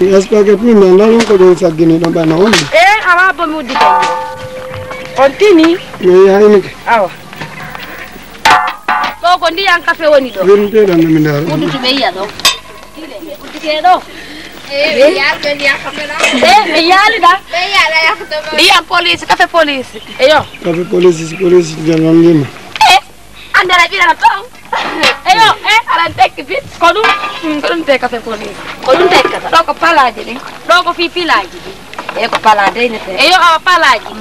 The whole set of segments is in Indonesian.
Yaspake prima ndalo ko go sagini do bana on. Eh awa bo mu di kan. Kontini. Ne ya ni. Awa. To ko ndi yan kafe woni do. Wirin te dan mi ndar. Mudu tube ya Eh, Dile. Ke do. Eh ya ke ya kafe la. Eh me ya li da. Me ya la ya ko Eh, Ndi yan police kafe police. Eyo. Kafe police Eh, jalan lima. Eh andara bila na to eyo e aɗan tekki bit ko ɗum ko ɗum te kafe ko ɗin ko ɗum tek kata ɗo ko palaji ɗin ɗo ko fi filaji ɗin eyi ko palade ne te eyo awa palaji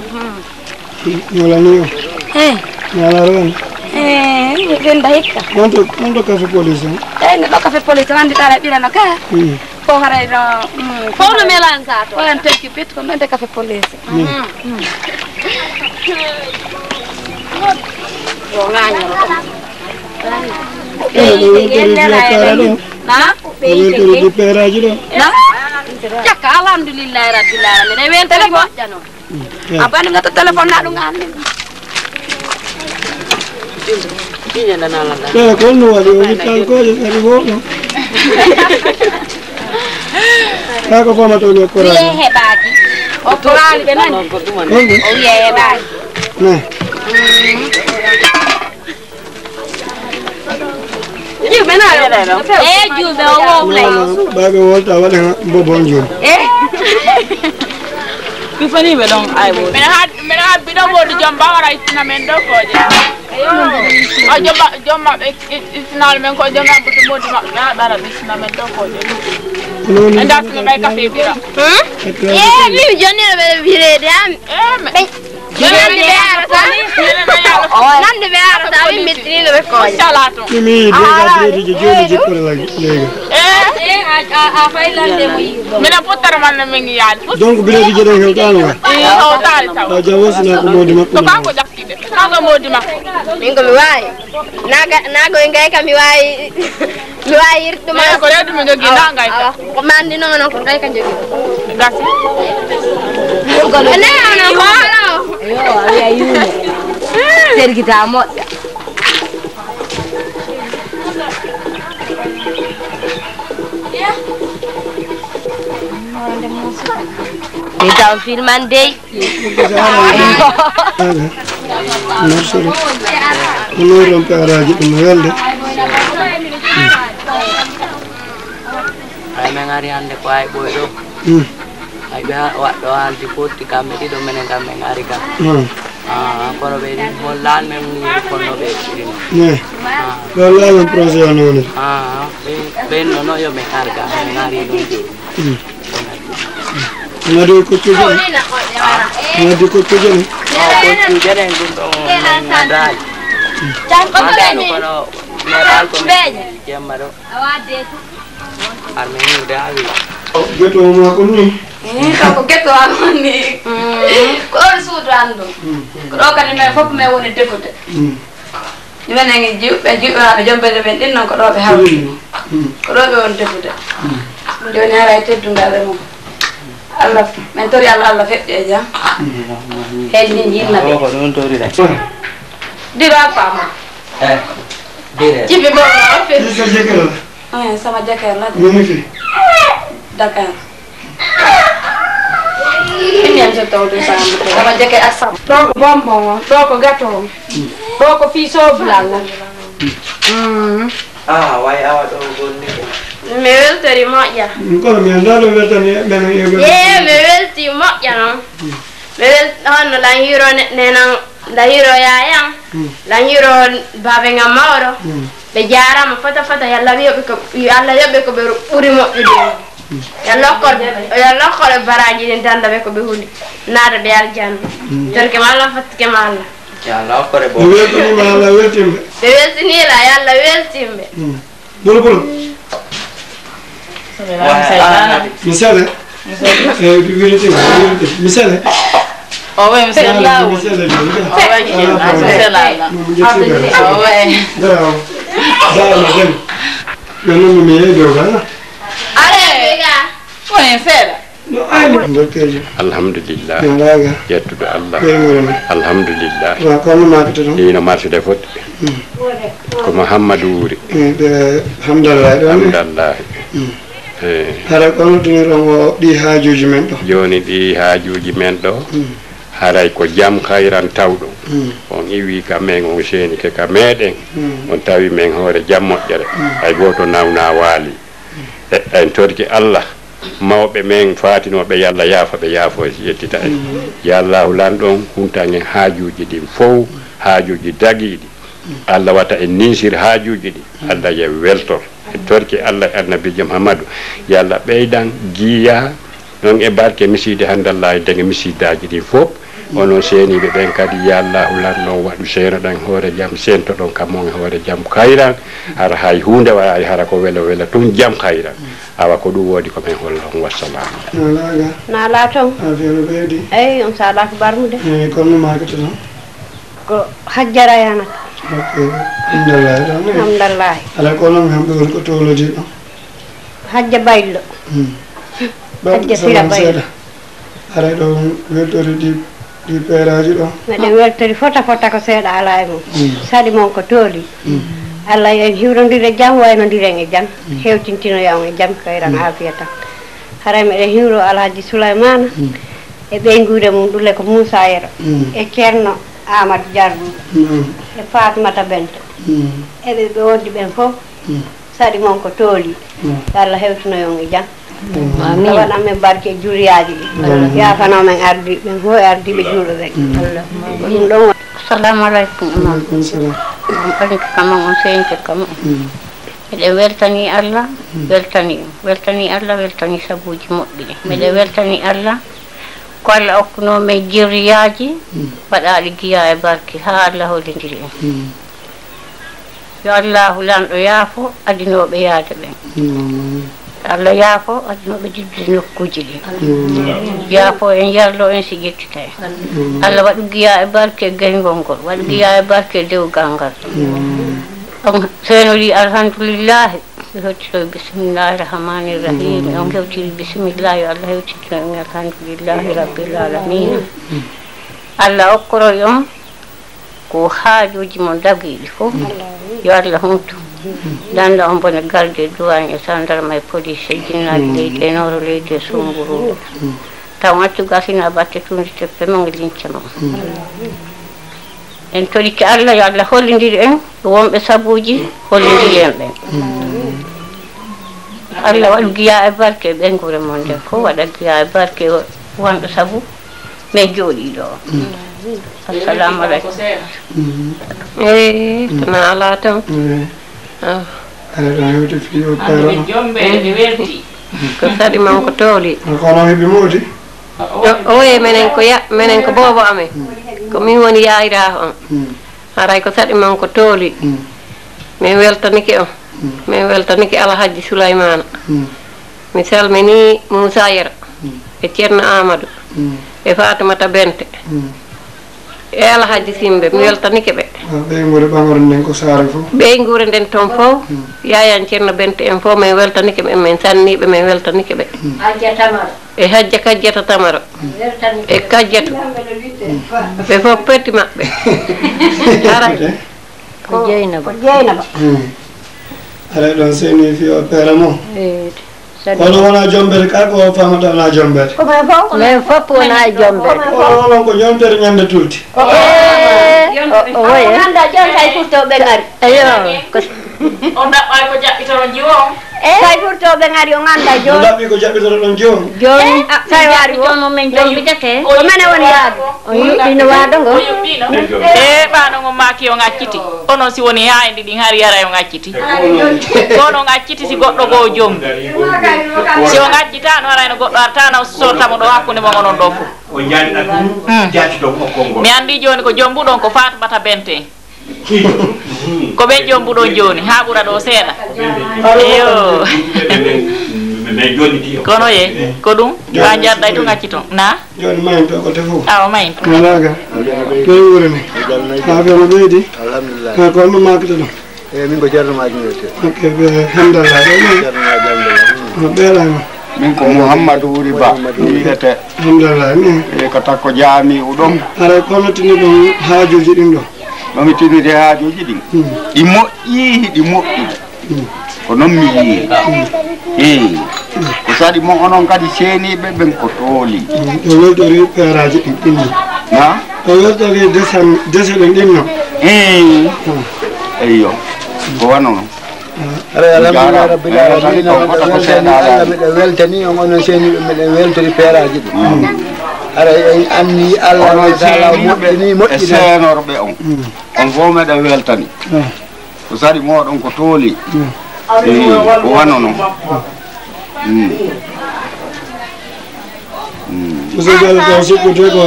ñolaniyo mm-hmm. ñalarani eh. eh, renda hikka monto monto kafe police eyi eh? neɗɗo kafe police wanditaɗa ɓirano ka. Mm. Ko harayno mm, fof no mélange to oyan tekki bit ko nonde kafe police mm. mm-hmm. yo gañoro ɗum weyntoridi peeraji ɗo cakka alhamdoulillahi rabbil alamin e weyntori moƴƴano a bani gata téléphone na ɗum anndi ɓe kolno waɗi o yittankoje kadi woɗo ta ko fama toon e korani wiye heɓaki o korani ɓe nani o wiye heɓaki Jube nalo. Eh, don't ule. to wote wale mbobo njo. Eh. Kifani ibe long Eh. Eh. Arata nande ɓe arata min mittinino ɓe koƴa cala to ɗumi degatirede joni jippore lega a faylande mo yiɗo minen puttara man no min yaade donc bileji jeɗen hewtano wa hawtali taw a jam wosina ko modi makko kanko ƴakkiɓe kanko modi makko min ko mi wawi naga nagoy gay kam mi wawi mi wawi yirtuma mais ko reedu mi jogui nagay ta ko mandi noon ko gay ka jogui gasi ne ko hono Yo, awiya yuume. Sergita moƴƴa. Mi taw filman dey. narsoro onoron peraji ɗum welde ay men ari hannde ko ay aga waɗɗo haldi fotti kamɓe ɗiɗo minen kam min ari kam kono ɓe hollan men yeri konno ɓe ɗino ɓe hollama projet o nowni ɓen nono yo min ari kam hmm. min ari ɗon joni ngadi koccuje ni ngadi koccuje ni koccuje ɗen ɗum ɗo gadali mandano kono meɗal ko min jemma ɗo armin hirde awila geto mako ni ko guetto am ni. Ko ɗon suudu andu ko ɗo kadi men fof men woni defude minen juɓɓe juɓɓenaɓe jombede men ɗin noon ko ɗo ɓe hawri ko ɗo ɓe woni defude joni hara e teddungaɓe mum allah min tori allah allah feƴƴi e jaam helni jinna ɓe ko ɗum torire diro a fama e dire jibi bo o fe isa jekela sama jaker la de mini fi Dakar ini yang saya tahu di sana sama jaket asam. Ɗo ko bonbon ɗo ko gâteau ɗo ko fiso blal ah way awa ɗo gonni mi weltori moƴƴa kono mi anda ɗo weltani ɓen yoɓe ye mi welti moƴƴa noon mi wel honno lan hiro nenan la hiro yayan lan hiro babe ngam mawɗo ɓe jarama fota fota yalla wiyoɓe ko allah yoɓɓe ko ɓe ɓuuri moƴƴude yallokkol yallokkole baraji ɗin tanda ɓe ko ɓe hundi naata ɓe aljanna torke ma allah fattike ma allah yalla hokkore bo mi weltanima allah weltimɓe ɓe weltinila yo allah weltimɓe bolo bolo mi sele e wilitima wilti mi sele O way mi sel mi lawol. sele O way ken mi selala. mo jettiɓe O way. daw dawma onen seeɗa doktejo alhamdulillah. Allah. Ɓeygorona alhamdulillah. Wa hmm. eh, hmm. eh. kono martude foti ko mouhammadou wuuri hamdallahi ɗi haajuji men ɗo? Joni ɗi haajuji men ɗo. Hmm. Haray ko jam hayran tawɗo. On iwi ka men on seeni ke ka meɗen on tawi men hoore jam moƴƴere. Hay goto nawna waali. E, en torki allah. mawɓe men fatinoɓe yo yaafa ɓe yaafo yettita en yo allahu lanɗon huntan en haajuji ɗin fof haajuji dagiɗi allah watta en ninsir haajuji ɗi. Allah ye weltor e torki allah e annabijo mahamadou yo allah ɓeyɗan giya ɗon e barke misiide hannde allah e dege misidaji ɗi fof. Onon seeniɓe ɓen kadi ya allahu lanno waɗu seeno ɗan hoore jaam sento ɗon kammon e hoore jaam kayran hara hay hunde wawi hara ko welo wela tun jaam kayran awa ko ɗum woodi komin holla on wassalam nalaga. Nala toon affaire ɓeydi eyi on salaka barmude. Eyi kolno makete noon ko hajjara yanata ok. Alhamdulillahi ɗon e alhamdulillahi ala ko noon hamɓe woni ko towlodi ɗon hajja baylo. Hajja Sira seeɗa aray ɗo weltore ɗi ɗi peeraji ɗo meɗen weltori fota fota ko seeɗa ala e mum saɗi mon ko tooli allah en hiwrodire jaam waynodiren e jaam hewtintinoyon e jaam kayran aafiya tan haray meɗen hiwro alhaji souleymana e ɓeygude mum ɗule ko moussa yero e ceerno amadou diarɗou e fatmata bente eɓe ɓe woddi ɓen fof saɗi mon ko tooli allah hewtinoyon e jaam tawan amen barke juriyaji ɗi yafanomen ardi ɓen e ardiɓe juuɗo ɓen ko ɗum ɗon assalamu aleykum imam on ɓaɗike kama on seynte kama miɗen weltani allah weltani weltani allah weltani sabuji moƴƴi miɗen weltani allah ko allah okkunomin jirriyaji waɗaɗi giya e barke ha allah hollidiri en yo allahu lanɗo yaafo adinoɓe yaade ɓen allah yaafo adinoɓe jidde nokkuji ɗi. Yaafo en yarlo en si ƴettita en allah waɗu giya e barke e gayngol ngol waɗu giya e barke e dewgal ngal on seenori alhamdoulillahi mi hettito bisimillahi rahmani rahim. On hewtiri bisimillahi allah hewtitino en alhamdoulillahi rabbil alamina allah okkoroy on ko haajuji mon dagiɗi fof. Yo allah humtu danda on bone garde douane e gendarme e police e jinnaji leydi e noro leydi e sumburuɗo taw accu gasina batte tundi teppe mon e lincama en toriki allah yo allah hollidiri en e wonɓe sabuji hollidiri en ɓen allah waɗu giya e barke e ɓengure mon nden fof waɗa giya e barke e wonɓe sabu min jooɗiɗo o assalamu aleykum eyi tana ala tan Aray ɗon o jombeede welti ko saɗi man ko tooli kono heeɓi moodi oye menen ko ya minen ko boobo amen ko min woni yayra on haray ko saɗi man ko tooli. Min weltanike on min weltanike alhaji souleymana mi salmini moussa yero e ceerno amadou. E fatimata bente. E alhaji simbe mi weltanike ɓe ɓeygure ɓamore nden ko saare fof ɓey guure nden toon fof yayan ceerno bente en fof min weltanike ɓe min sanniɓe min weltanike ɓe hajja tamaro. E hajja kajjata tamaro. E kajjatu ɓe fof petti maɓɓe. Ara ko jeynaba ko jeynaba aray ɗon seeni fi o peera mo Quando wana jomber kala ko famata wana jomber min fof wona jomber onon ko yontere ñande tulti oyoanda jonta e furtoɓe gari eyo o ɗaɓɓay ko jaɓɓitoro jiwo on Saifurto bengari onganda John. Ndapi ko jabi toro non John. John sai wari wo no men John bi jake. O mene woni yadu. O yino wado ngo. E ba no ngoma ki o ngakiti. Ono si woni ha endi din hari yara o ngakiti. Kono ngakiti si goddo go jom. Si o ngakita no ara no goddo arta no sorta mo do hakkunde mo ngonon do fu. O jani na dum jati do ko kongo. Mi andi joni ko jombu don ko Fatimata Bente ko ɓen jombuɗon joni ha ɓuura ɗo seeɗa yo kono ye ko ɗum ha jarɗay to toon na? Joni mayinto ko tefo awa mayin nalaga toye wurani no ɓeydi alhamdulillah. Ha ko honno makete ɗon eyi min ko ceerno majinete ok ɓe hemdallah ɗo ɓeelama min ko mouhammadou wuri ba wiyete alhamdulillah ni eyi ko takko jaami uɗon aray ko ɗon haajuji ɗin ɗo ɗomi tinnide haajuji ɗin ɗi moƴƴi ɗi moƴƴi ko noon mi. Yii i ko saɗi mo onon kadi seeniɓe ɓen ko tooli o weltori peeraji ɗin ɗinno na o weltori desan dese ɗen ɗinno i eyyo ko wano noon alhamdulillah rabbil alamin Ko oɗo ko seeɗaɗa. miɗe weltani on onon seeniɓe miɗen weltori peeraji ɗo ara en anni allah wa taala moƴƴini seeniɓe e seenorɓe on. On fof meɗen weltani. Ko saɗi moɗon ko tooli. I ko wano noon Mm. monsieur diallo ko sikkude ko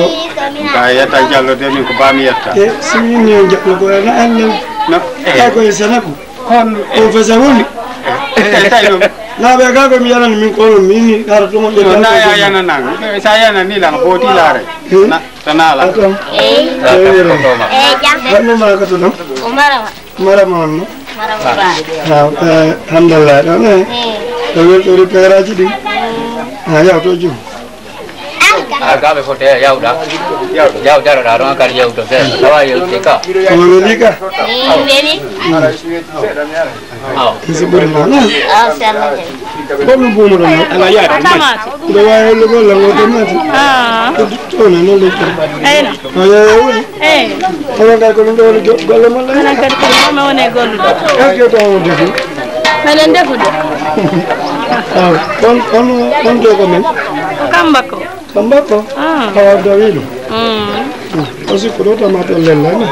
ka yetta jallote min ko bami yetta. E siminni on jaɓɓo ko ana annden ka koye sanako on on fesa hunde tawi ɗum laaɓe ka komi yanani min kono mini ara tomo no na ya yananaga sa yanani laga booti laare to naala atam wannuma ka to ɗon marama on no? Ha alhamdulillah ɗon e ɗo weltori peeraji ɗin ha yaw to jum a gaɓe fote yawɗa yaw daroɗa ɗon kadi yewto seeɗa tawa yewte ka kono weeli ka si ɓuri noon gonno buumo ɗon ala yaade mbeɗa wawi hollugo holla ngo tomati towne noon leƴƴi eyno a yeeya woni eyi onon kay ko ɗo woni go- golle malla onon kadi ko mame woni e golluɗo eke to on defi meɗen defude aw on on on to ko men kamba ko kamba ko awa dawi ɗum o sikku ɗo tamate lellani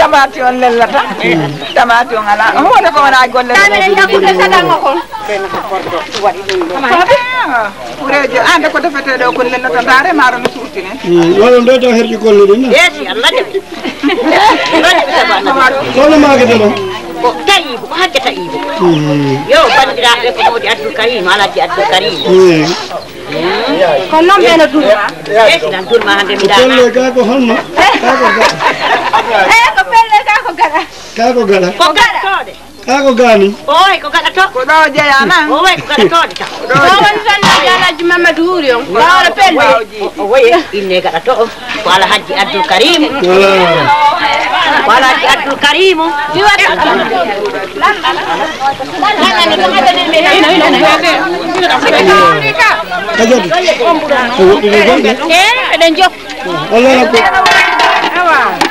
tamati on lellata tamati on ala hunde ko wona golle ɓurejo ande ko defete ɗo ko lellata ndaare maaro no surtine waɗon ɗo taw herƴi golle ɗin hono makete ɗon ko tayibo ko hagge tayibo yo bandiraɓe ko mawdi abdoul karim alaji abdoul karim kono noon ɓeeno durma yeesi nan durma hande mi ka ko ga e ko kogara. Kakogara kogara. Kako gani oy kogara to odoje yana oy kogara to ta odoje sana yana juma madhuri on bara pende. Oy inne gara to. Wala haji abdul karim. Wala haji abdul karim. Diwa Kaja tu. Eh, ada njok. Allah nak. Awak.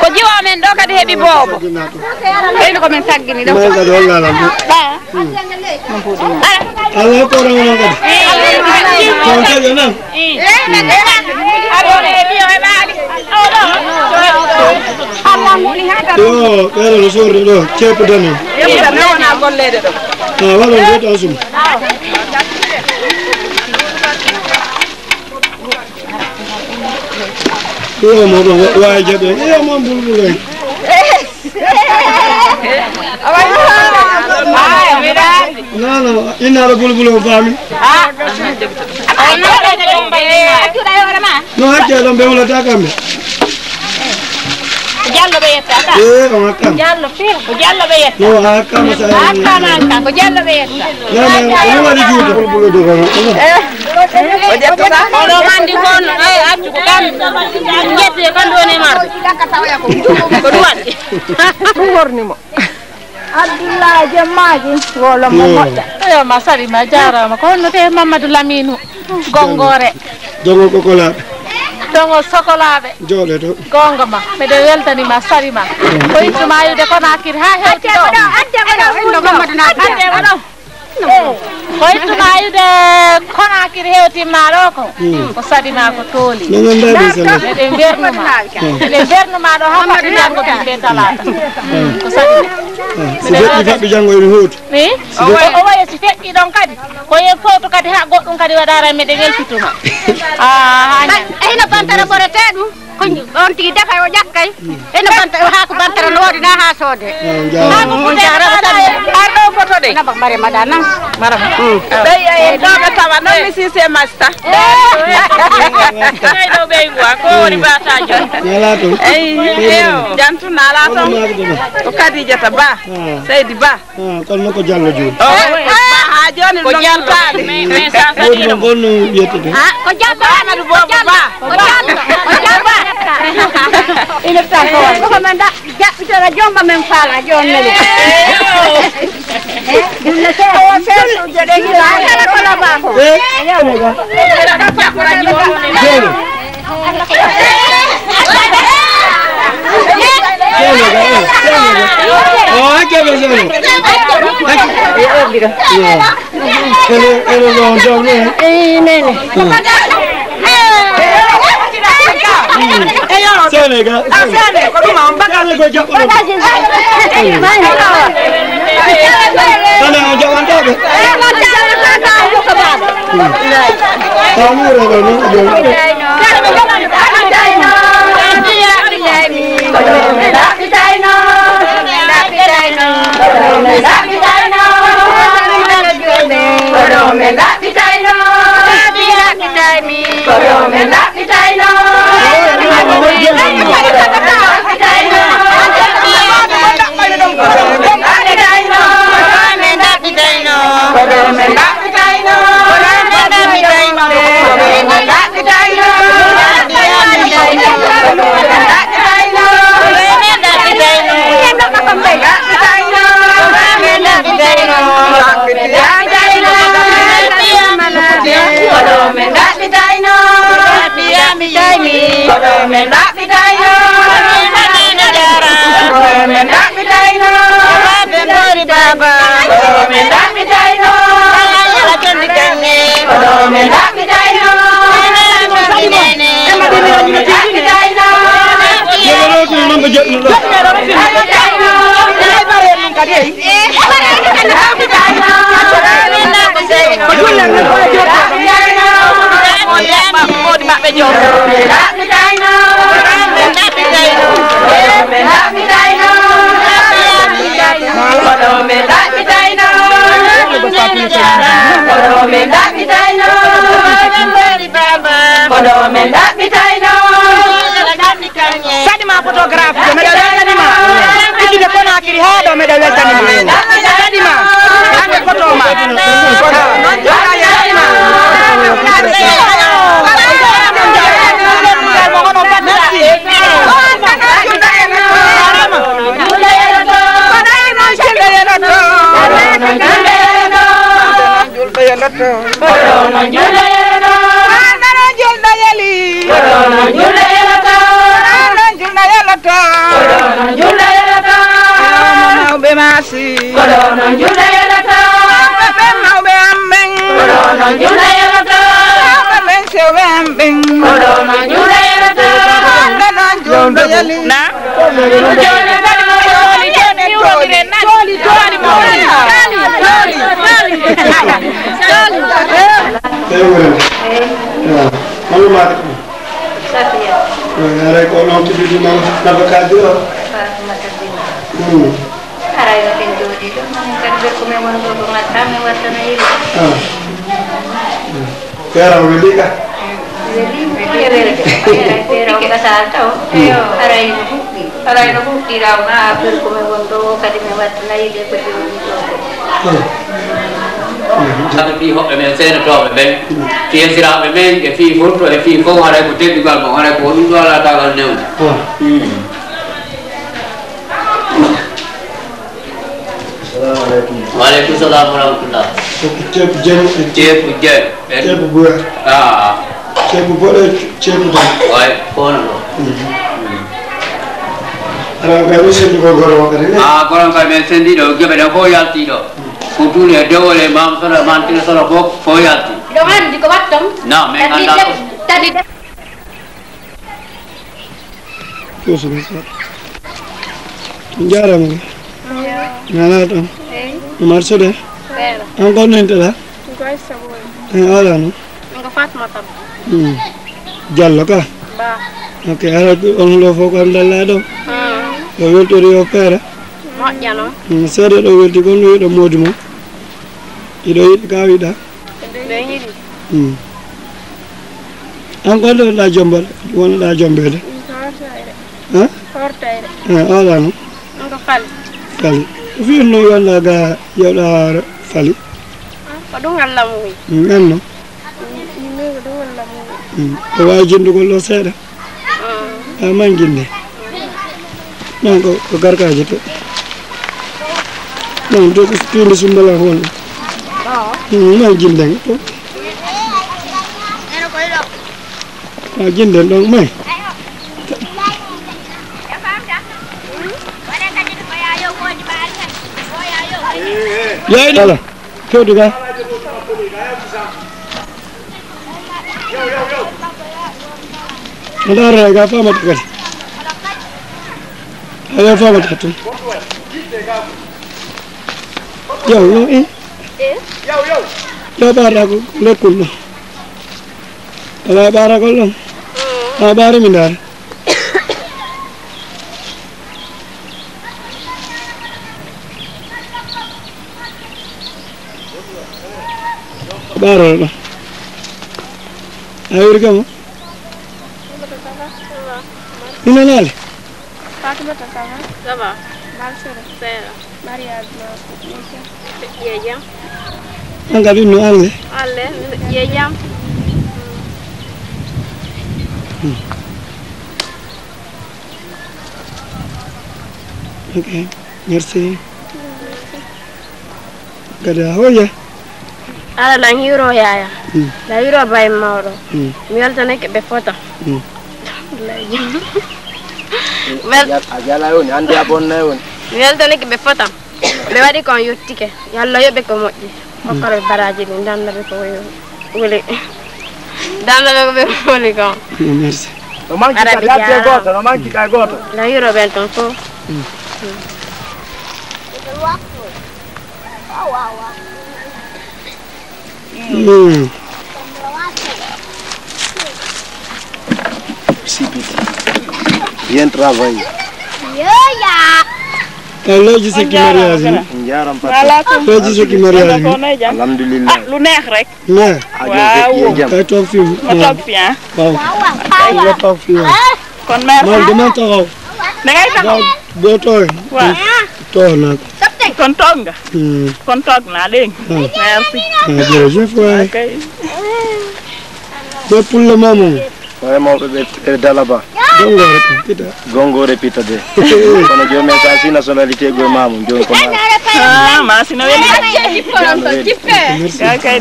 ko jiwa men ɗo kadi heeɓi boobo ɓeyno komin saggini ɗo ɗo allah hokkore onon kadi taƴo nan yo ɓeɗo no sorri ɗo gollede ɗo a waɗon de taw sum Yo mo waaye jabe yo mo bulbul rek No no ina la bulbul ba mi Ah No hakke don be Kocaalla Bey yetti ata. Ee on hakkam. Kocaalla fir Kocaalla Bey yetti. Yo hakkam sa. Hakkam hakkam Kocaalla Bey yetti. Ya ne on wali juuta ko bulo do kono. Eh. O jetta sa. Ono mandi kon ay accu ko kam. Jette kan do ne mar. Ko duwan. Ko worni mo. Abdoulaye Jemmaaji wolo mo moƴƴa eyo ma salima jarama ko honno te mamadou laminu gongore jongo kokolaaɓe dongo sokolaɓe gonga ma miɗo weltanima sarima ko ittuma yude kono hakkir ha hewtiɗo ande waɗo ɗum ko? Ittuma ayude konakiri hewtimma ɗo ko hmm. ko saɗima ko hmm. tooli eɗe bernuma eɗe bernuma ɗo ha fati jango ɗum talata ko saɗima so feƴƴi faɗɗo janggo ene hooti i o waye si feƴƴi ɗon kadi. Ko yen fowto kadi ha goɗɗum kadi waɗara meɗe weltituma ayno bantara ɓorete ɗum ko on tigi defa o ƴakkay eno hmm. banta ha ko bantara no woɗina ha soode. Jaarama photo de na bak mare madana maram ɓey e ɗo ɓe tawa noon mi sise masta ɓey ɗo ɓey goa ko woni batajo nala to eyo jantu nala toon ko kadijata ba seydi ba kono noon ko diallo joni ba ha joni Ko ɗon Diallo, taali mais- mais ça, ça woɗi no gonno wiyetete ko jallo amadou bobo ba ko jallo ko jallo ina tan ko ko men da jaɓɓitara jomba men faala jon mene dulle se Sénégal. Sénégal, Sénégal, joɗɗino ɗo modi maɓɓe jom saɗi ma photographe jitihada umedaweka ni muhimu. Lazima angekotoma konakiri ha ɗo mbeɗa weltanima saɗi ma hande photo ma mawɓe masi ɓe mawɓe am ɓen mawɓe ɓen sewɓe am ɓen hande noon julɗo yali na ewurende hono mata ɗum aray ko noon tiɗiɗi noon nafa kaddi o aray Kaya raw rili ka? Rili mo kaya rili ka. kasal tao. Aray na bukti. Aray na bukti raw na apil kumawanto kadi may wat na ili pa di dito. Sana pi ho men sen to men. Ti en sira men ke fi furto e fi ko hare ku te di gal mo hare ko ni dala ta gal ne. Hmm. Wa rahmatullah ceebu jeni ceebu jen ceebu buya a ceebu boɗo ceebu tan way kono ɗo aɗa kay ɗo sendi ko goro wakkati ne a konon kay men sendiɗo geɓe ɗen fof yaltiɗo futtude e dewol e mam fof fof yalti ɗo andi ko wattom non min anda ko tadi jarama nala ɗon marsude an gonnintoɗa alano diallo ka ok ala on ɗo fof ko andalla ɗo ɗo weltori o feere moƴƴano seeɗa ɗo welti gon wiɗo moodi mum iɗo yiɗi ka wiɗa an gondoɗa jombaɗa wonoɗa jombede alano kali fiyatno walla ga hoore fali. Ko allah muyi Mm. o wawi jindugol ɗo seeɗa a man guinde non ko ko garkaji to non to ko tinde sumbala won man jinden to a jinden ɗon may yeyɗo ala kewdi ga aɗa arata ga famata kadi aɗa famata tun yaw yo i yo ɓaata ko lekkol ɗon ala ɓarakol ɗon a ɓaari mi ndaara ɓaarol Bárbara. Ahí brincamos. Ina nale? Fatima Tasawa. Zaba. Balsara. Sera. Maria Adna. Yeyam. Anga binu alle. Alle. Yeyam. Ok, merci. Gada, oye. Oh yeah. Ala lan hiro yaya. La hiro bay mawɗo mi weltanake ɓe fota Mm. a jala woni hande a bonnay woni mi weltanake ɓe fota ɓe waɗi kon yettike yo allah yoɓe ko moƴƴi hokkaɓe baraji ɗi dandaɓe ko wuli. Dandaɓe ko ɓe wuli kon. Merci. No manki Ara ka ɓe yatte jarama. goto no manki ka goto. La hiro ɓen ton fof Mm. sipiti bien travaillé ay looji sikki mariage ni jaram looji sikki mariage ni alhamdulillah. Lu neex rek. Mais waaw kay toog fii ma toog fi ah waaw nga toog fii waaw kon merci man dama taxaw da ngay taxaw boo toogee waaw toog naa ko kon toog nga kon toog naa dégg nga merci ah jërëjëf waay ok be pulle ma moom oye mawɓe ɓe ɓe dalaba. Gongore kam pita gongore pita de kono joomen sa si nationalité mamum joni ko ma ah weli kay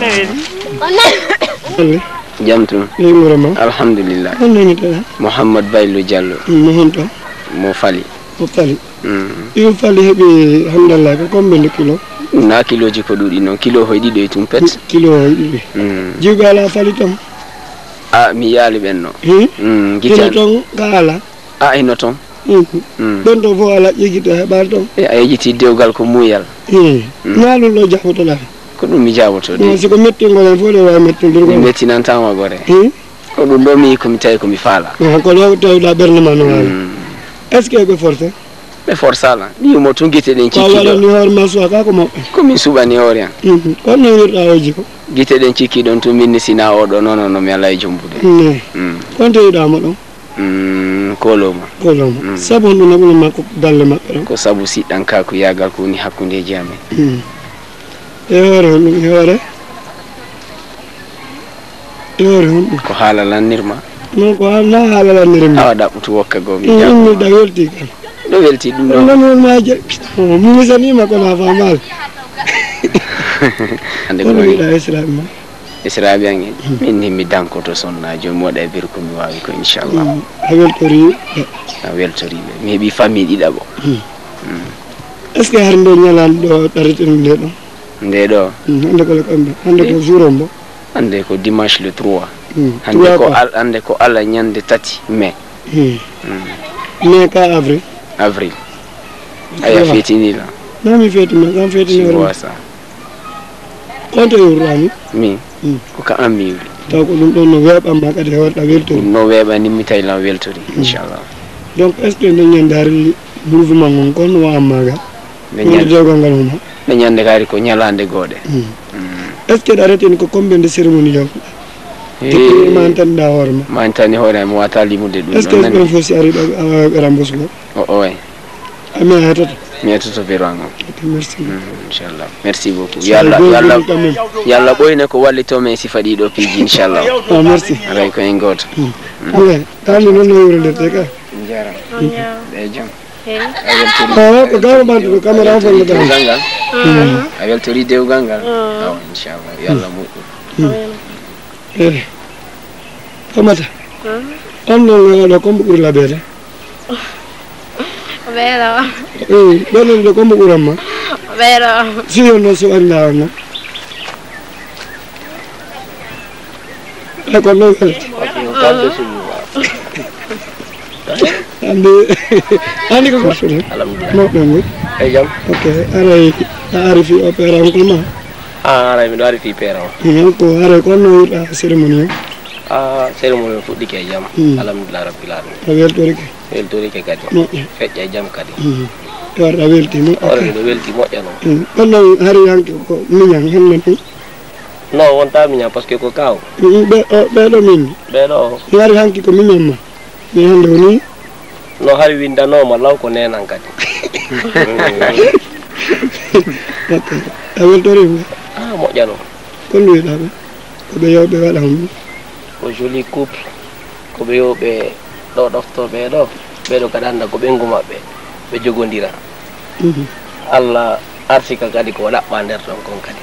weli ma alhamdulillah. On nani tala mouhammad baylo diallo mo honto mo fali fali Mm. fali heeɓi hamdallah ko combien de kilo. Na kiloji ko ɗuɗi noon kilo hoye ɗiɗo e tum pet kilo o ɗiɗi Mm. jiwɓe ala fali tom a mi yaali ɓen no. Mm, gite ton ka ala a hino toon ɗon to fof ala ƴeguita heɓar ton e a yejiti dewgal ko muyal i ñaalol ɗo jafotoɗa ko ɗum mi de siko mettingol en fof ɗe wawi mi mettidirgol mettinantama gore. Ko ɗum ɗo mi komi tawi komi faala ko ɗo tawɗa ɓerde ma no wawi est ce que ɓe forcé ɓe forsala. Ni tun ko waɗani cikkiɗo hoore ma suwaka ko mawɓe komin suɓani hoore an kono no oji ko jiko guite ɗen cikkiɗon min minni sina oɗo noon no mi ala e jombude Mm. kon tewiɗama ɗon Mm, koloma. Koloma. Sabu honɗum naɓuno makko galle maɓɓe ɗon ko sabu siɗɗan ka ko yagal ko woni hakkudeji amen Mm. e hoore honɗum e hoore e hoore honɗum ko haala lannirma non ko na haalalannirimi awa ɗaɓɓutu wokka gomi immiɗa welti kam no velti dum no no maje mumiza nima kwa mafamala ande ko ni islam ma islam yangi min ni mi danko to sonna waɗa e bir ko mi wawi ko inchallah mm, a weltoriɓe a weltoriɓe mi heeɓi famille ɗiɗa ɓo mm. mm. est ce que har nde nyalan ɗo darete mi le nde do. Ande kole kambe ande ko jurom bo hande ko dimanche le 3 hande ko ande ko ala nyande tati mai. Mai ka avril. Avril. Aya Trois. fetinila nami feetimi kam feetini siwo hoore sa konto yewrami min Mm. ko ka mi wuri taw ko ɗum ɗon no weeɓamma kadi hewaɗa weltori ɗum no weeɓani mi tawi lan weltori inchallah donc est ce que nde har mouvement ngon kon no wammaga wonde dewgal ngal huma ɓe ñande kayri ko ñalande goode est ce que ɗa areteni ko combien de cérémonie jam depuis ma antanɗa hoore ma ma tani hoore mi wata limude ɗum est ce que ɗon fof si ari ɗo a wawa ɓera Oh, oh, eh. Oui. Amee watoto? Mimi watoto virango. Merci. Mm. Merci beaucoup. Yalla yalla yalla boy ne ko walli to men sifa inchallah. Merci. Aray ko en goto. Mm. Oke, tani non yurlete ka. Jarama. Eyi Ko gawo bantu ko camera fo ngada. A weltori dewgal ngal. Aw inchallah. Yalla moƴƴo. Eyi. Famata. Ɗon noon ngaɗa ko mbo. Noon so waɗi lawol noon e kon noon welte andi andi eyi jam ok aray a ari fi opéra on ma a aray miɗo ari fi peera o ko aray ko cérémonie cérémonie jam alhamdulillah rabbil alamin o a weltorike weltorike kadi moƴƴa feƴƴa e jam kadi. Welti moƴƴa noon hari hanke ko miñan non wonta miña par ce que ko kaw ɓe o- ɓeɗo min. Ɓeɗo mi ari hanki ko miñan ma mi hande woni no hari windanoma law ko nenan kadi. Ok a weltorima a moƴƴa noon kon wiɗaɓe koɓe yewɓe waɗa hum ko joli couple koɓe yoɓe ɗo ɗofto ɓeɗo ɓeɗo kadi anda ko ɓengu maɓɓe ɓe jogodira allah arsika kadi ko ɗaɓɓa nder ɗon kon kadi.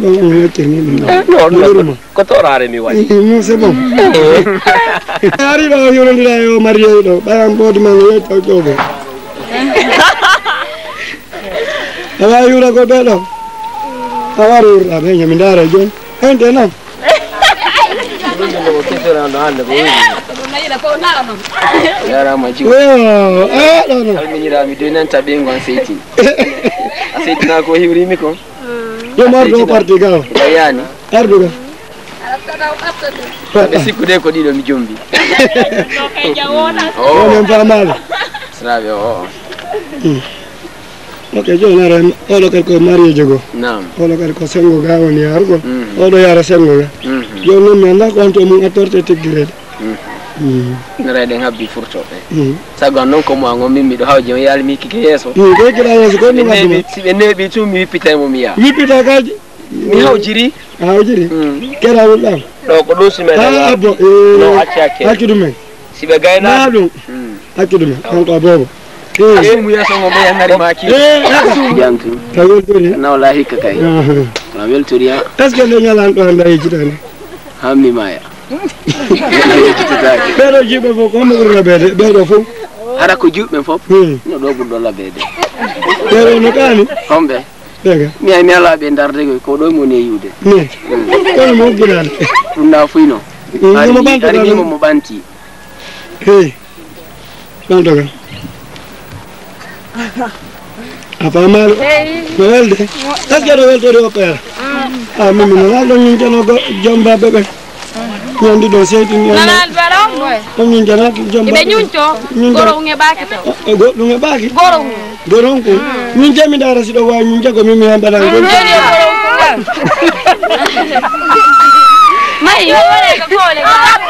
Ɗon on weccirni ɗum non wurma non ko torare mi waɗi. C'est bon ari ɗo yurodira yo marié ɗo ɓayan ɓoodi ma ngo yeyta ƴogo a wawi yura ko ɓeɗo a wari wurɗa ɓe ñami daara joni hente noon yarama jiw yo a ɗo noon salminirami doynanta ɓeygu an seyti a seytina ko? Hiwrimi ko jom ardu o parti gawa a yani ardu ɓe sikkude ko ɗiɗo mi jombi onen famaɓe sraɓe o ok joni ara oɗo kadi ko marié jogo. Oɗo kadi ko sengo ga woni yarugo oɗo yara sengo ga joni noon mi anda ko on to mum attorte teggirede nereɗen habbi furtoɓe sago an noon ko mo an on min miɗo hawji on yalmi kike yeeso ko kiɗa yeeso ko si ɓe neeɓi tum mi wippitaymo mi yaha wippita kaji? Mi hawjiri hawjiri keɗa wulɗam ɗo ko ɗum sumeɗen ha abbo no acci hakke hakki ɗumen si ɓe na. Gayna ɗum hakki ɗumen kanko a boobo sumu yeeso mo ɓe yannari maki. Jantu ka weltori na wala hikka kay na weltori ha est ce que nde ñalan ɗo anda yejjitani hammi maya ɓeɗo jiɓe fof ko homɓe ɓuuri laɓede ɓeɗo fof hara ko juɓɓe fof no ɗo ɓurɗo laɓede ɓeɗo no kaani homɓe mi ay mi ala ɓe darde koy ko ɗo moni e yiwde kono mo hokkinade ɗum na fuyno arimimo mo ɓanti hey ɓantoga a famaɗo no. Welde est ce que ɗo weltori opére a mimi nana ɗon ñincano joom baɓe ɓen ñandi ɗo seytini nanal baɗo ɗon ñincanaki joom iɓe ñunco goro unge ɓaki to goɗɗum e ɓaaki goro goron ko min jami dara siɗo wawi min jago mimi hen mbaɗan gon mayi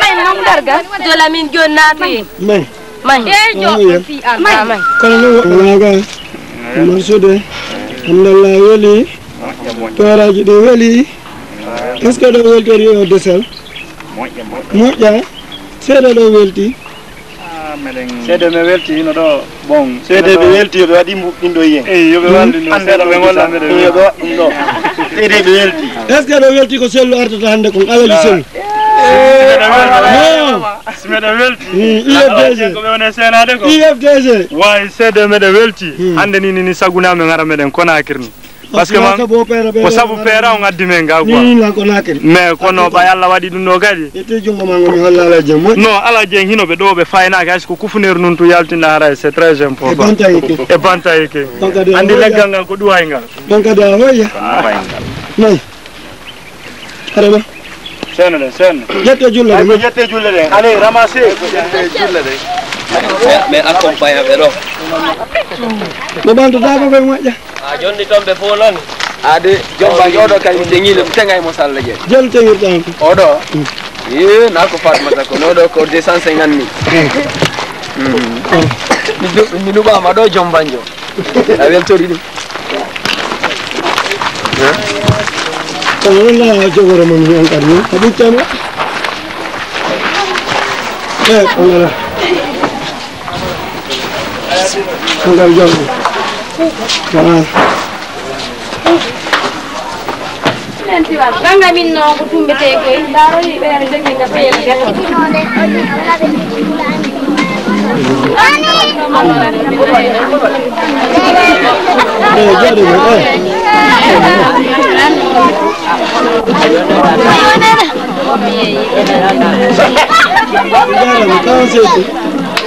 ɓen non darga jola min joni naatoyen may mayi e jo fi mayi kono no waga marsude hamdallah weeli toraji ɗi weeli est ce que ɗo weltori o desel moƴƴa seeɗa ɗo welti. Ah, seede mi welti hino ɗo bon seede ɓe welti yoɓe waɗi ɗin ɗo yiyen eyi yoɓe wallino seeɗa ɓe gollameɗe yoɓe waɗi ɗum ɗo seede ɓe welti. est ce que ɗo welti ko sellu ardata hannde kon alaji sellu simeɗe welti. Ufdg hmm, e ko ɓe wone seenade ko. Ifdg wawi seede meɗe welti. Hmm. Hannde ni nini sagunama gara meɗen konakirni parce que man ko sabu pera on addi men ga kwa ni la ko nakeli mais kono ba yalla wadi dum do kadi ete jongo mango mi holla ala jeng non ala jeng hino be do be fayna ga ko kufuner nun to yaltina haray c'est très important. E banta yake e banta yake andi leggal ngal ko duway ngal donc da hoya. Ah, Nay. Araba. Sene de sene. Jette julle jette julle de. Ale ramasser jette julle de. Ɓe accompagne ɓe ɗo mo ɓantotako koye moƴƴa a jonni toon ɓe fof noon ade jomba oɗo kadi teŋile teŋay mo salla jeeyi jel teŋirɗan ko oɗo e na ko fatmata ko noɗo ko deux cent cinquante mille mi ɗuɓama ɗo jombanjo a weltori ɗum kono noon la jogoro mon on kadi ni a ɓuccama e ko Không đâu dân. Cảm ơn. Ganga min no ko tumbe te ke daro yi be de ke kafe ya ga to. Ani. Ani. Ani. Ani. Ani. Ani. Ani. Ani.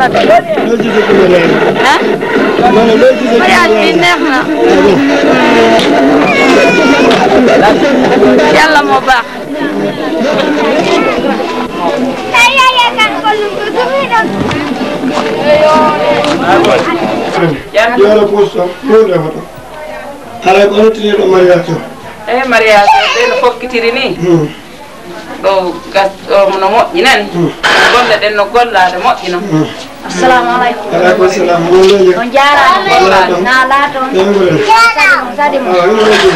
jooɗo mo e jarama kawa seydi a witten nan ama e fof mariage bi neex na yàlla moo baax yoro pusto ɗum refata haray ko hottiniɗo mariage o e mariage o ɓe no fokkitiri ni ɗo gas ɗo no moƴƴi nani golle ɗen no gollade moƴƴi no assalamu aleykum alay ko salam molleje on jarama na laato ɗemgole sadimo a inoɗiɓe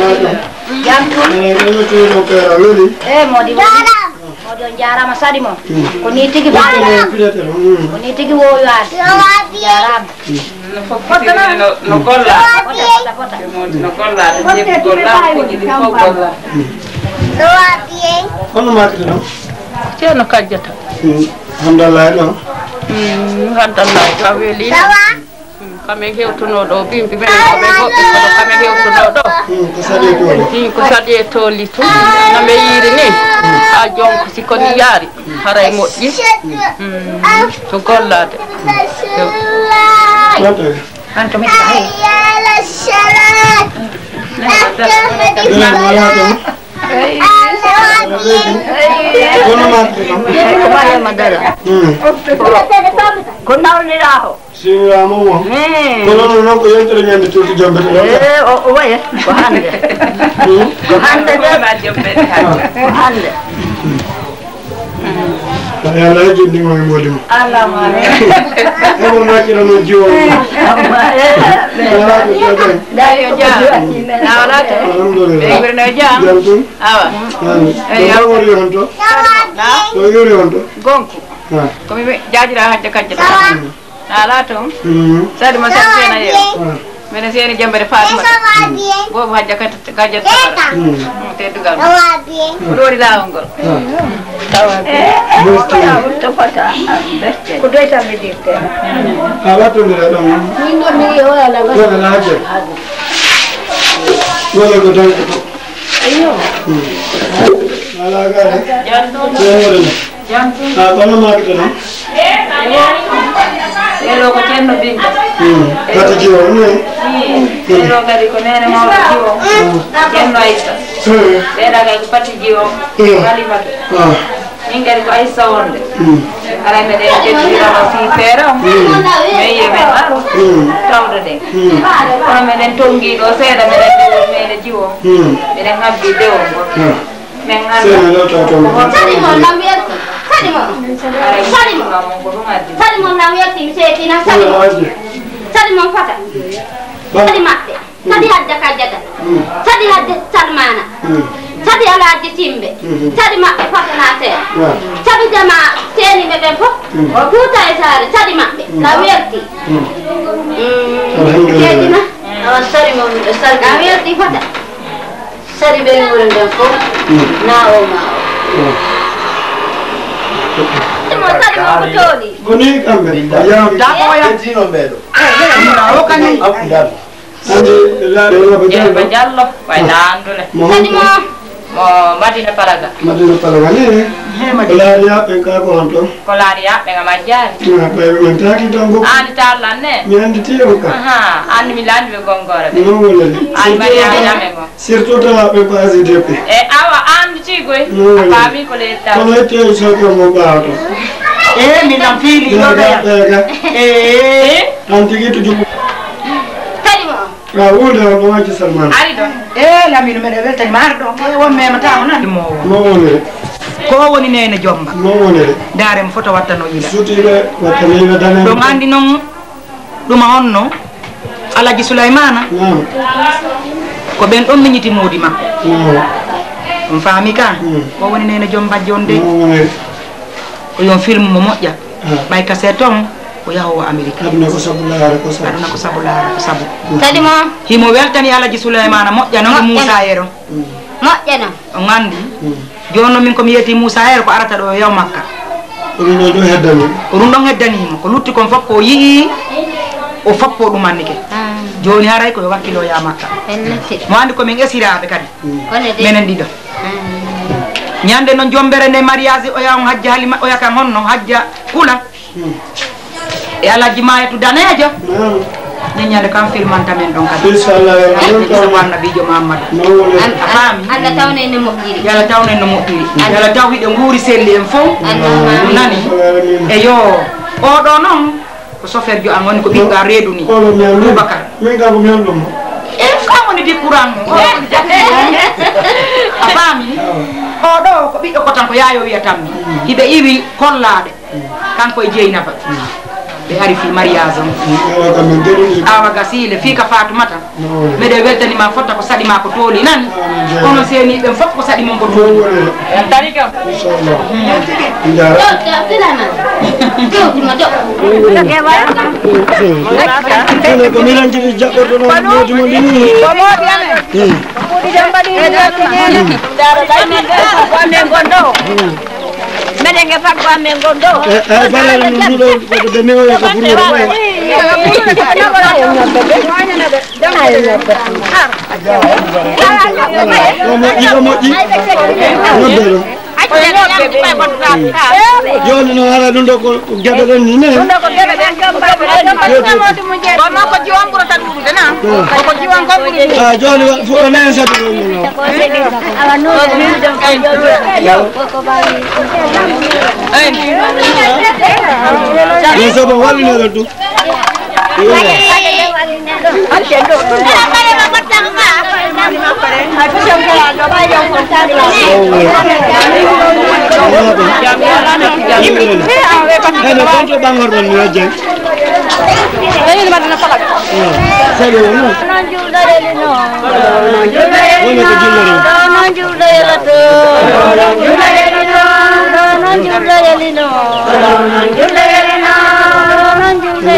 hedde jam tum ɗemetino pera weeli e modi modi on jarama sadimo ko ni tigui ene fiɗeteno ko ni tigui woyoade jarama no fokkitiri no no gollade no gollade jebbi gollade foƴƴiɗi fof gollade hono makete ɗon ceerno kajjata hewtuno ɗo bimɓe men koɓe goɓɓe kono kamen hewtuno ɗo ko saɗi toole ɗin ko saɗi e tolli tu noɓe yiiri ni ha jonko siko ni yaari haray moƴƴi to gollade anto mitta hay ɓenen wala ɗon hono makete ɗon Kunauliraho. Sinira mo. Kuno no no ko yentro nyen de tuti jombe. Eh o wa ya. Kohande. Kohande de ba jombe. Kohande. Alaji ni mwe mwalimu. Ala mare. Hebu nakira mjua. Dayo ja. Na wori hondo. Gonku. Komi be hajja kajja. Na alato. Mhm. Sadi masafi na seeni jambere fatimata boobu hajja kajjat tabara te ngol kudoita midite abatulira domu tolelaje wele kudoita alagare tengorina akono makitana eloko cenno binta kata jiwo ne elo kadi ko nene mawɗo jiwo cenno ayta ɗeɗa kay ko patti jiwo min kadi ko aissa wonde ara meɗen ƴettirama si feere o mais yiye men aro tawde ɗen kono meɗen tongi ɗo seeɗa meɗen ɗiwo meɗe jiwo meɗen habbi dewol ngol min sene lewta toon sadimo nam yetti sadimo sadimo ko ɗum addi sadimo nam yetti mi seetina sadimo fata sadi maɓɓe sadi hadde kajjata sadi hadde salmana kadi ala jitimɓe caɗi maɓɓe fotona seeɗa cabitema seeniɓe ɓen fof tuuta e saare caɗi maɓɓe ka welti keejina awa sari momiɗo sari ka welti fota sari ɓe wuro nden fof na o ma? O sari moko tooɗi goni kamɓe yamdaoyaino ɓeɗo o kani ɓe laaɓe jallo way laandule kadi mo Madina Paraga madina palaga ne? Laariya ɓen ka ko on ɗon ko laari yaɓɓe nga majjaari ɓayɓe men taki tan gokku andi tallan ne mi andi tiyo ka? Aha andi mi laandi ɓe gongore ɓe non wolede andi mariama ñame go surtout tawa ɓe ko ACDP e awa andi cigoy a oui. faami ko leydi kono taw ette soke mo ɓawato e min am fiili ɗo ɓeya ɓeega e an tigi to juɓu sadi mo. A wulde o ɗo wacci salmane ari ɗon e lamino meɗe weltani ma ar ɗo e won mematama nande mowo. Non wonere ko woni nene jomba. Non wonere daremo foto wattano ila sutiɓe wattaniɓe dane ɗum andi noon ɗuma honno alaji souleymana ko ɓen ɗon miñiti moodi makko ɗum faami ka? Ko woni nene joom bajjo on de o yon film mo moƴƴa ɓay kase toon o yahowo amérique aduna ko sabu laara ko sabu aduna ko sabu laara ko sabu sadi mo himo weltani alaji souleymana moƴƴa noon e moussa yero moƴƴano o andi joni noon min komi yiyeti moussa yero ko arata ɗo o yaw makka ɗum ɗo ɗo heddani ko ɗum ɗon heddanimo ko lutti kon fof ko yii. O foppo ɗumannike joni haray koyo wakkilo ya makka mo andi komin esiraɓe kadi. Minen ɗiɗo ñande noon jombere nde mariage o yaw hajja halima oya kan honno hajja kula e alaji mayetu danejo nin ñande kam filmantamen ɗon kadi. Sabu annabijo mahamadou a faami allah tawne ne moƴƴiri yalla tawne no moƴƴiri yalla taw hiɗe guuri selli en fof ɗum nani? E yo. Oɗo noon ko chauffeur jo an woni ko ɓiɗɗa reedu ni boubacar min ka ko mi mo e ka woni di mo a faami oɗo ko ɓiɗɗo ko tan ko yaayo wiyatanmi hiɓe iwi kollaɗe kanko e jeynaba ɓe ari fi mariage on awa gasile sile fika fatumata mbeɗe weltanima fotta ko saɗi ma ko tooli nani kono seni ɓen fof ko saɗi mum ko tooli tari kam ko jaɓɓorɗo noon moodi mo ndini amen gonɗo meɗenge pat ko amen gonɗo balano nduɗo koɗo ɓe mewoyo ko burnude moyen o moƴƴi o moƴƴi noddoɗo noon ala ɗum ɗo ko ni ne jiwan na jiwan joni o sobo wallineɗon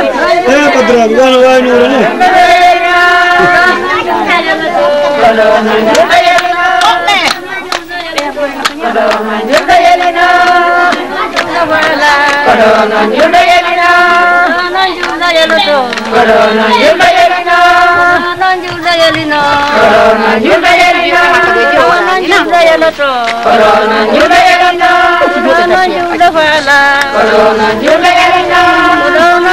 Eh, padrão, agora não vai nenhuma, né? Corona, you may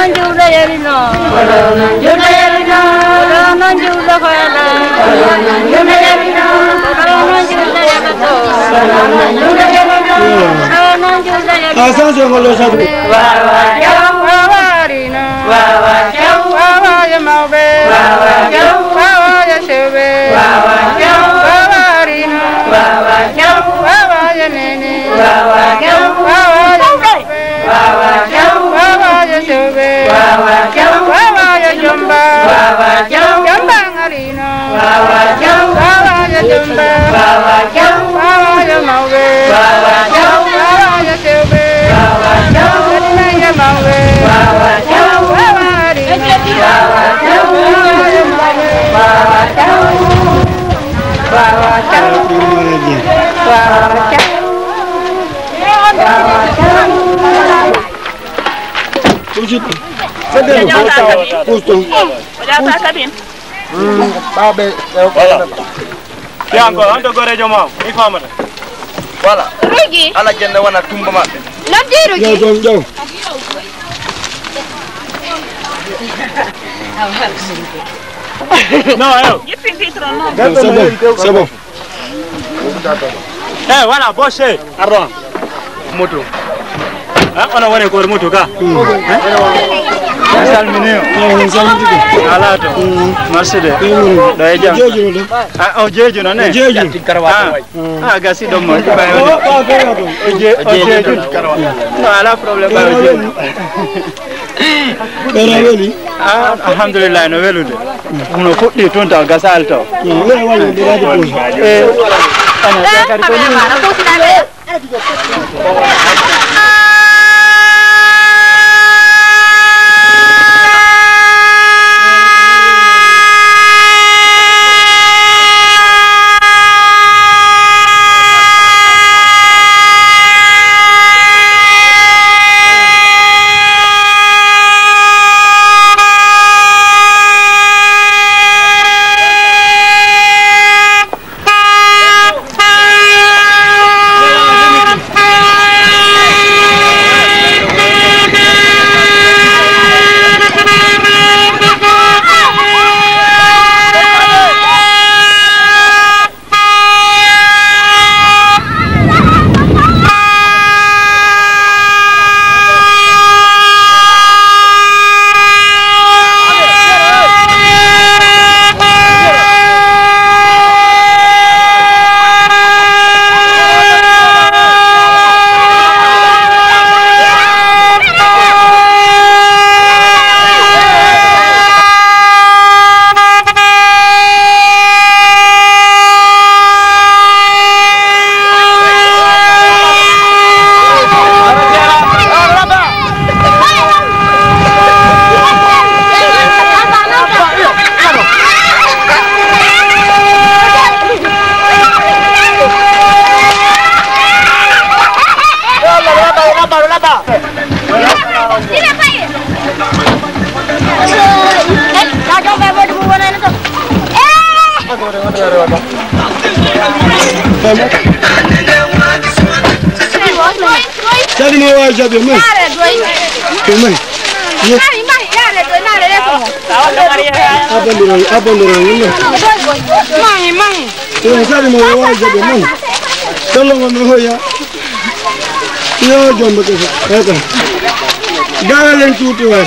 nanjula yarino bolo nanjula yarino bolo nanjula khoyala bolo nanjula yarino bolo nanjula yarato bolo nanjula yarino bolo nanjula yarino asan se ngolo sadu wa wa kyau wa wa rino wa wa kyau wa wa yamaube wa wa kyau wa wa yashube wa wa kyau wa wa rino wa wa kyau Baba Joe, Baba Jumba, Baba Joe, Jumba Marino, Baba Joe, Baba Jumba, Baba Joe, Baba Jumoge, Baba Joe, Baba Silve, Baba Joe, Baba Jumoge, Baba Joe, Baba Marino, Baba Joe, Baba Jumoge, Baba Joe, Sedelo. Pusto. Ojata kabin. Babe. yanko anto gorejo ma mi famata voilà Rugi. ala jende wona tumba maɓɓe Lamdi Jaw Rugi. yo titre no. C'est bon. C'est bon. eh voilà boshe ardo moto ah ona woni ko moto ka calminio min calmitigo ala to merci de ɗo e jam jeejuno de o jeejuno ne jeejun a gasi ɗon mo o jeejun no ala probléme ɓayo jeejun ɓeera weeli alhamdoulillahi no welude no fuɗɗi tun taw gasal taw ana kadi ko pusi. e ana te kadi ko ni Jadi no wa jabe men. Ke men. Ye. Abandoro abandoro ni. Ke sadi mo wa jabe men. Tolo ngono hoya. Yo jombe ke sa. Eta. Gara len tutu wa.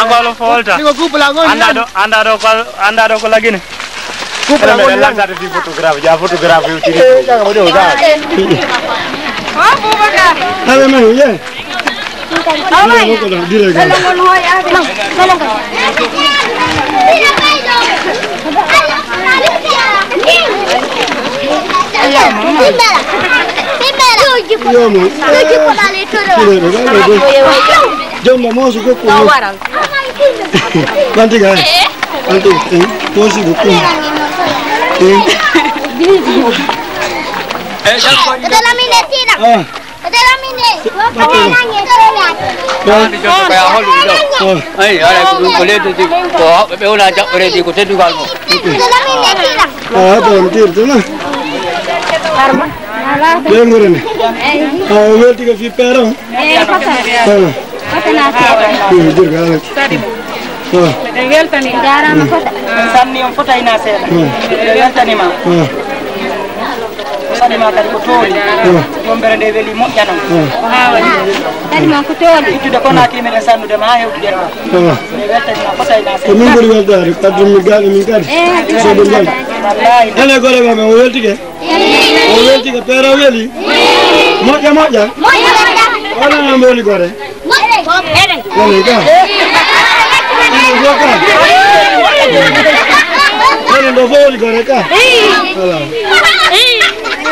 angolo folta anda ɗo anda ɗo ko anda ɗo ko lagine Kupla ngoni lang. lagsade fi photographe ja photographe utiri Ale men ye. Hadi mi ye. Dile gel. Jom mama ấy ở đây cũng có lên thì có cái béo là chậm ở đây thì có trên đường không có còn tiền chứ nữa Bien, Morena. A ver, diga, fi pero. Eh, pasa. Bueno. Pasa nada. Sí, diga, a ver. Está bien. Engeltani. Ya, no, pasa. San ni un puta y nacer. Engeltani, ma. kadi ma kadi ko tooli yombere nde weeli moƴƴana ko kadi ma ko ittude ko naati meɗen sannudema ha hewtuɗen ɗo mi weltanima fotayna ko min ɓuuri min kadi sobo ndal ene gole mame o weltike o weltike peera weeli moƴƴa moƴƴa waɗanam woni gore. Woni ga. Ɗo ka woni woni gore ka voilà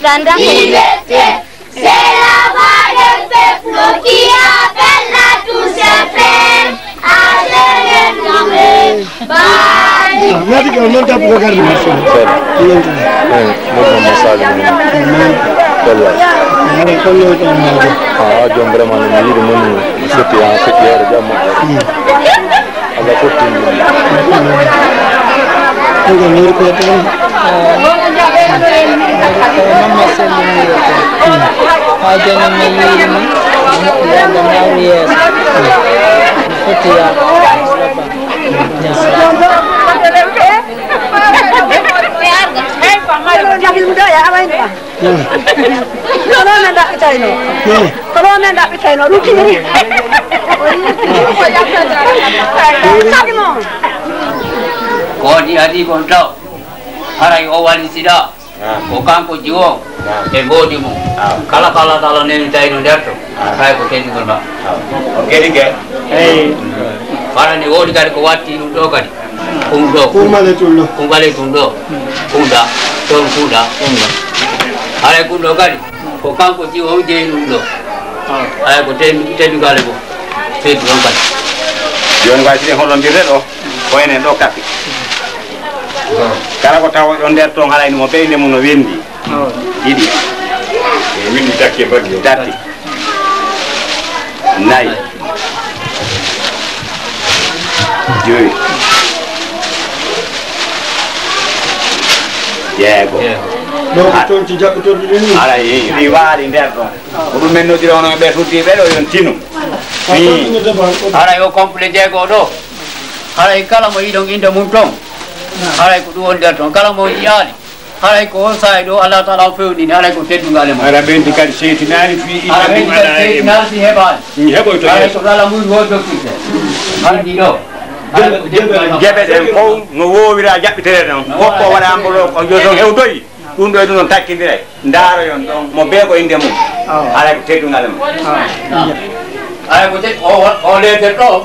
berceuse, initié Liberté, c'est la voix du peuple qui appelle à tous ses frères à se retrouver. Mama masali niyo ko. Haja na may nila mo. Kaya na nariyan. Kutiya. Kalau nanda pitai no, kalau nanda pitai no, rugi ni. Kau ni hari kau tahu, hari awal ni siapa? o kanko jiwo e mboodi mum kala ko allah taala nemi tawi no nder to tawi ko keñigol ma o geɗi ge eyi wara ne woodi kadi ko watti ɗum ɗo kadi kum ɗo kumale tum ɗo kumale tum ɗo kumɗa toon kuuɗa kumɗa haray kum ɗo kadi ko kanko jiwo on jeeyi ɗum ɗo haray ko teñigale ko feeti ɗon kadi joni waytiri o ɗo koyene ɗo kappi kala ko tawoy ɗon nder toon halayni mo ɓeyde mum no wendi ɗiɗi e windi takki e baggi tati nayyi joyi jeego ɗo ko toon ci jaɓɓotorɗo ɗen ni ala yi ri waali nder ɗon ko ɗum men nodiri ono ɓe tuddiɓe ɗo yon tinu haray o complet jeego ɗo haray kala mo yiɗon inde mum toon haray ko ɗum woni nder toon kala mo jiyaani haray ko on sahay ɗo allah taala o fewɗini haray ko teddugale mo. Ara ɓeydi kadi seytinaani fi e seytinaani si heɓaani. Heɓoyto haray ko ala mum wo dokkirte hanndi ɗo. Geɓe ɗen fof no woowira jaɓɓitere ɗon. Fof ko waɗa ambolo ko joton hewtoyi. Ɗum ɗo e ɗum ɗon takkindire. Ndaaro yon ɗon mo bee ko innde mum. Haray ko teddugale mum haray ko o leeter ɗo.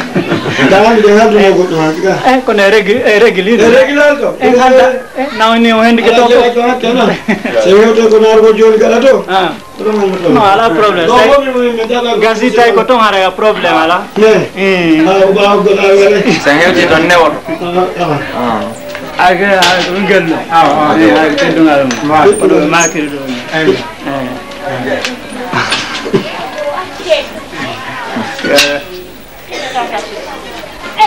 Jangan dengar dulu gue tuh kita. Eh, kau nereg eregili. Eregilar kau. Eh, handa. Nah ini ohen di kita. Sebelum itu kau nereg jual kita tuh. Ah. Terus mau betul. No, ala problem. Kau mau minum minta lah. Gasi tay kau tuh hara problem ala. Nih. Hmm. Ah, ubah ubah ala. Sehingga jadi donne or. Ah. आगे गल हाँ हाँ आगे दूँगा मैं मार के दूँगा ए ए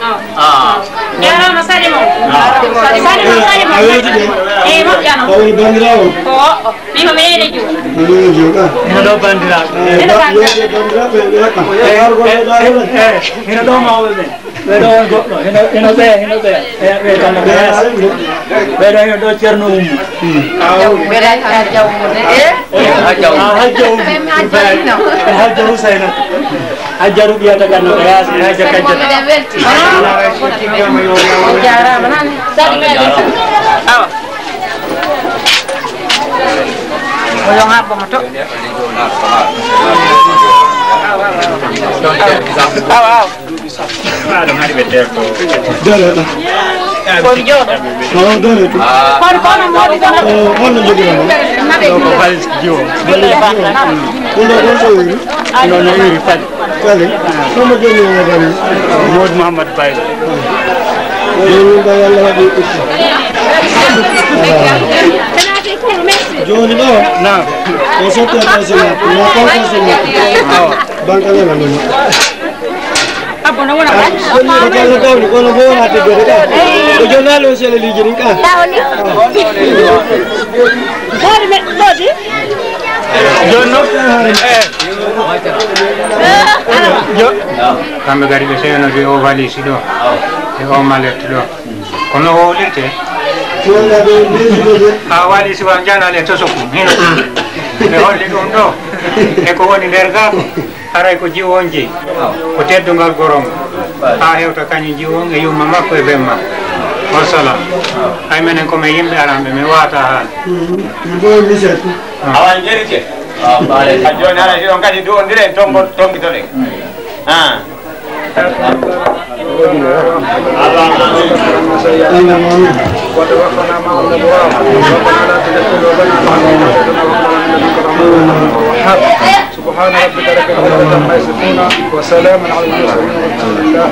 ああ。やらまされも。されもされもされも。ええもやの。こういうバンドラを。こう。みほめれきゅう。みほめれきゅうか。みほどバンドラ。みほどバンドラ。みほどバンドラ。ええ。ええ。みほどまおうね。Vedo un po', no, in hotel, in hotel, eh, vedo un po', vedo un po' c'erano un. Vedo un po' c'erano un. Eh? Ah, c'erano un. Ah, c'erano un. Ah, c'erano un. Ah, c'erano un. hajarudi hata kanoga yake hajakaja. Oyong apa matuk? Aw aw. Aw aw. kon jooɗo o done tu kono kono moɗi ɗon onno joguiramo ɗoko balis jiwo ɗum ɗo ɗon so iri noon no iri paɗi kali somo joni wodani modi mouhamadou baylo joni ba yalla waɗi itti joni ɗo na o sotte pensionnaire ma kon pensionnaire banque lelanomo Tapon ako na ka sa na tigre siya liligirin Yun no? Yo. haray ko jiwo on ko teddungal gorom ha hewta kañum jiwo e yumma makko e bemma. Wassalam ay menen ko men yimɓe aranɓe min wata haala mm. awan jerite mm. mm. ha joni ara ɗon kadi duwondiren tombo tonkito ɗen a Allah وتوفنا مع الابرار ربنا لا تزغ قلوبنا بعد إذ هديتنا وهب لنا من لدنك رحمة سبحان ربك رب العزة عما يصفون وسلام على المرسلين والحمد لله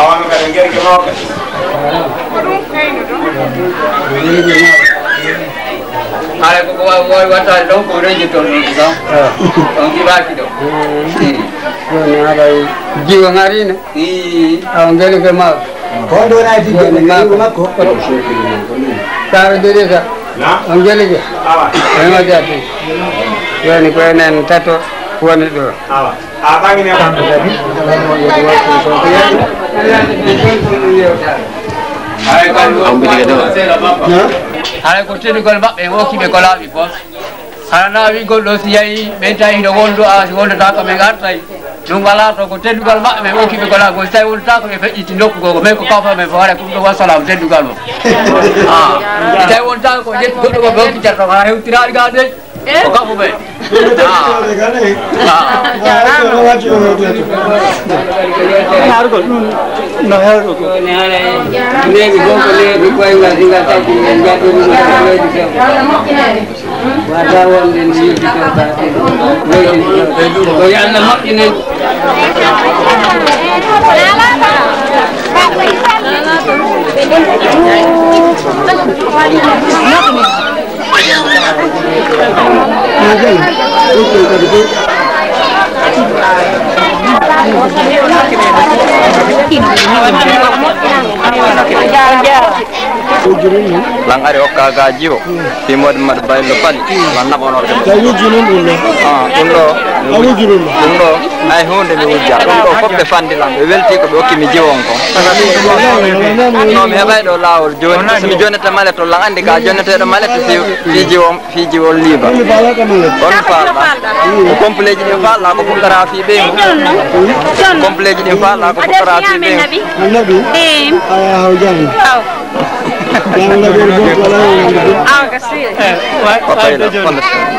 awan kadi jerike mawɓe haala koko wawi wattade ɗon ko reñi toon ɗum sam on jibaki ɗo joni haɗay jiwo garino awa ngeli ko maw Kon kiwa ngarina aongeleke mako karudirika ongeleke emajati yani kwenen tato woni ɗo haray ko tenugol maɓɓe wokiɓe ko laaɓi pos hana na wi goɗɗo si yayi ɓen tawi no wondu a si wondotaka men artay nungala to ko tedugal ma me woki ko la ko sai ulta ko me feji nok go me ko kafa me fara ko do wasala tedugal mo ah sai ulta ko jet go do go ki jar ha utira ga de Buka apa be? Nahar ko, nahar ko. Nahar ay, hindi ko ko le, ko ay wala din kata ko, hindi ko mo na ko dito. Wala wala din dito kata ko. Ko yan na mo ina. Nala. Nala. Ko yo allah moƴƴinen lang ari okka ga jiwo fi mod mad lan ɗum ɗo. ah A wujjunon ɗum. ɗum ɗo ay hunde mi wujja fof ɓe fandi lam ɓe welti ko ɓe hokki mi jiwon ko no mi heɓay ɗo lawol joni somi jonata male to andi ka fi fi jiwon fi jiwol liba ka on falɗa ko complet ji ɗin falɗa ko fukkara fi ɓeymu complet ji ɗin falɗa ko fukkara fi ɓeymu Annabi. Aya haw jang. Jang na Papailo, ah, you.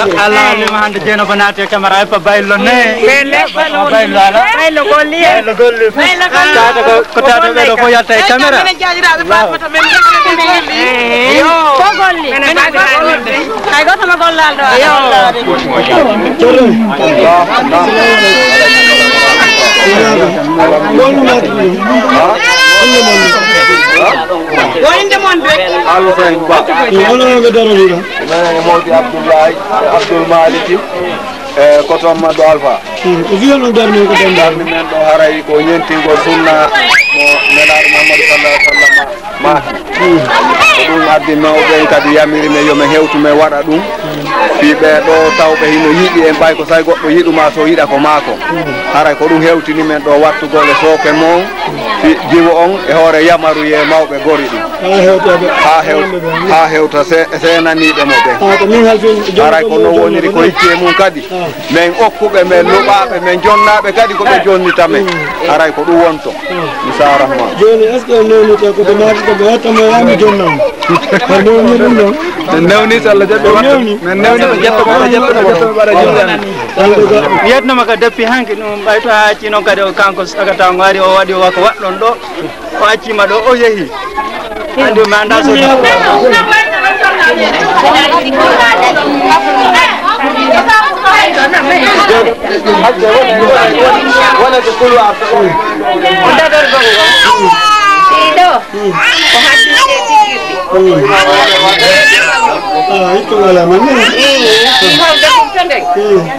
अल्लाह ने वहाँ जेनो बनाते कमरा पे बैलो ने बैलो बैलो बैलो गोली बैलो गोली बैलो कोटा कोटा बैलो को यार ते कैमरा मैंने क्या गिरा बात मत मैंने यो को गोली मैंने बात काय को तुम गोल लाल यो चलो गोल मत wonde mon ba wono ga darani da abdoul maliki e koton ma do alfa ko wiyo no darni ko men do haray ko ñentigo sunna mo nelaɗo mamadou sallah ma ko ɗum addi mawɓen kadi yamirime yomi hewtume waɗa ɗum fiɓe ɗo tawɓe hino yiiɗi en ɓay ko say goɗɗo yiɗuma so yiɗa ko maako haray ko ɗum hewtini ɗo wattugole sooke mon jiwo on e hoore yamaruye mawɓe gori ɗum ha hew ha hewta senaniɓe mo ɓen aray ko non woniri ko hikki e mum kadi. min okkuɓe men luɓaɓe min jonnaɓe kadi koɓe eh. jonnita men eh. aray ko ɗum wonto. Eh. Mi sarahma joni est ce que nonite koɓe naati koɓe hettamo yami e jonnama newni so allah jaɓi newni min newni ɓe jettoɓe ɓe jettoɓe ɓaɗa jundana mi yetnoma ka depuis hanki ɗum ɓay to ha acci noon kadi o kanko sagata ngo ari o waɗi o wako waɗɗon ɗo o accima ɗo o yeehi andi mi anda so ko haddide ittogala man hawde ɓurto nden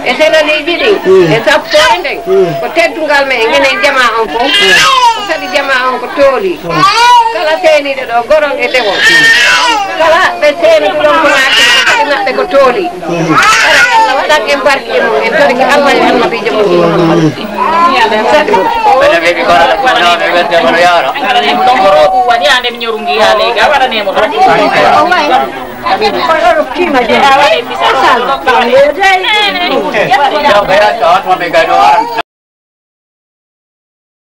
e senaniji ɗin e sappore nden ko teddugal men e genen jama on fof ko kadi jama on ko tooli kala seeniɗo ɗo goron e dewon kala ɓe seeniɗo ɗon ko naati kadi maɓɓe ko tooli allah waɗan mum en allah e mum waɗi mi ha aran